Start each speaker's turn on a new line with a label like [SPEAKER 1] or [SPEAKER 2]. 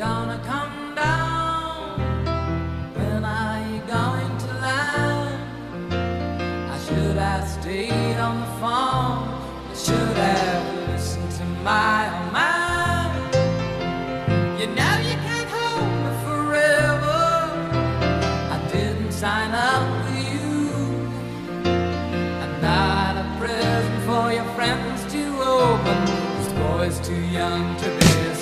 [SPEAKER 1] gonna come down? When are you going to land? I should have stayed on the phone. I should have listened to my own mind. You know you can't hold me forever. I didn't sign up for you. I'm not a present for your friends to open. This boy's too young to be a